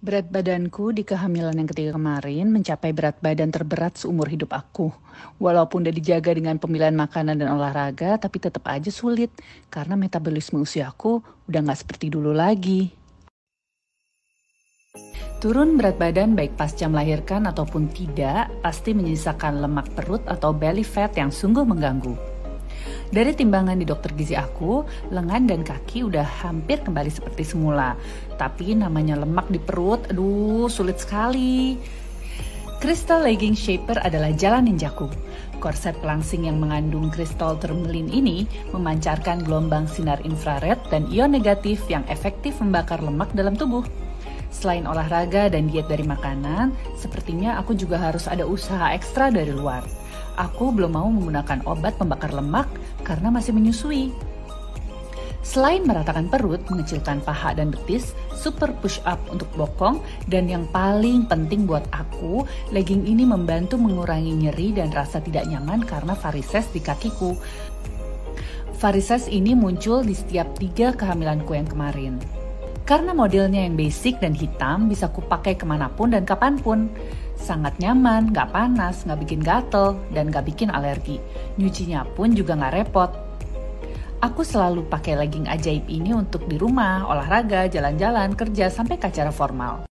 Berat badanku di kehamilan yang ketiga kemarin mencapai berat badan terberat seumur hidup aku. Walaupun udah dijaga dengan pemilihan makanan dan olahraga, tapi tetap aja sulit karena metabolisme usiaku udah nggak seperti dulu lagi. Turun berat badan baik pasca melahirkan ataupun tidak pasti menyisakan lemak perut atau belly fat yang sungguh mengganggu. Dari timbangan di dokter gizi aku, lengan dan kaki udah hampir kembali seperti semula. Tapi namanya lemak di perut, aduh sulit sekali. Crystal Legging Shaper adalah jalan ninjaku. Korset pelangsing yang mengandung kristal termelin ini memancarkan gelombang sinar infrared dan ion negatif yang efektif membakar lemak dalam tubuh. Selain olahraga dan diet dari makanan, sepertinya aku juga harus ada usaha ekstra dari luar aku belum mau menggunakan obat pembakar lemak karena masih menyusui. Selain meratakan perut, mengecilkan paha dan betis, super push up untuk bokong, dan yang paling penting buat aku, legging ini membantu mengurangi nyeri dan rasa tidak nyaman karena varises di kakiku. Varises ini muncul di setiap tiga kehamilanku yang kemarin. Karena modelnya yang basic dan hitam, bisa kupakai ke mana pun dan kapan pun. Sangat nyaman, gak panas, gak bikin gatel, dan gak bikin alergi. Nyucinya pun juga gak repot. Aku selalu pakai legging ajaib ini untuk di rumah, olahraga, jalan-jalan, kerja, sampai ke acara formal.